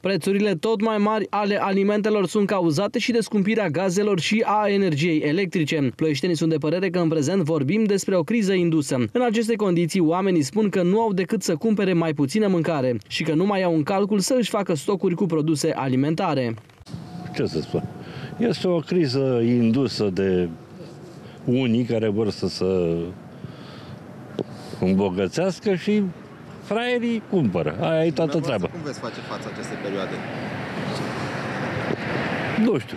Prețurile tot mai mari ale alimentelor sunt cauzate și de scumpirea gazelor și a energiei electrice. Ploieștenii sunt de părere că în prezent vorbim despre o criză indusă. În aceste condiții, oamenii spun că nu au decât să cumpere mai puțină mâncare și că nu mai au în calcul să își facă stocuri cu produse alimentare. Ce să spun? Este o criză indusă de unii care vor să se îmbogățească și fraierii cumpără. Aia e toată treaba. Cum veți face față acestei perioade? Nu știu.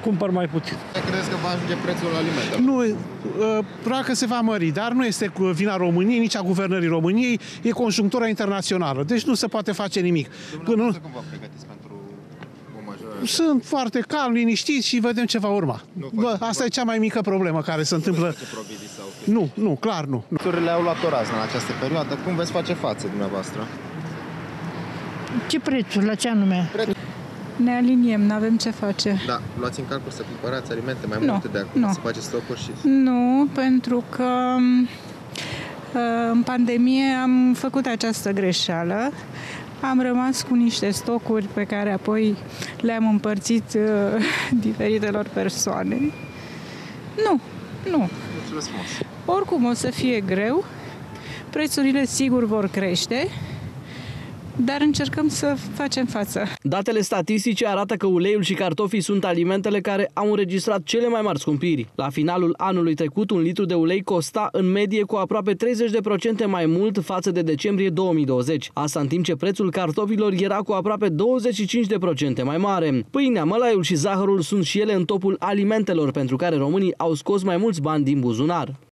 Cumpăr mai puțin. Credeți că va ajunge prețul alimentelor? Nu, uh, probabil că se va mări, dar nu este cu vina României, nici a guvernării României, e conjunctura internațională. Deci nu se poate face nimic. Până nu, Dumneavoastră cum vă pregătiți pentru o majorare? Sunt foarte calm, liniștiți și vedem ce va urma. Nu Bă, faceți asta e cea mai mică problemă care se întâmplă. Ce provizii sau Nu, nu, clar nu. Măsurile au luat o rază în această perioadă. Cum veți face față dumneavoastră? Ce prețuri? La ce anume? Ne aliniem, nu avem ce face. Da, luați în calcul să cumpărați alimente mai Nu, multe de acum, nu. să faceți stocuri și... Nu, pentru că uh, în pandemie am făcut această greșeală. Am rămas cu niște stocuri pe care apoi le-am împărțit uh, diferitelor persoane. Nu, nu. Mulțumesc frumos! Oricum o să fie greu, prețurile sigur vor crește, dar încercăm să facem față. Datele statistice arată că uleiul și cartofii sunt alimentele care au înregistrat cele mai mari scumpiri. La finalul anului trecut, un litru de ulei costa în medie cu aproape 30% mai mult față de decembrie 2020. Asta în timp ce prețul cartofilor era cu aproape 25% mai mare. Pâinea, mălaiul și zahărul sunt și ele în topul alimentelor pentru care românii au scos mai mulți bani din buzunar.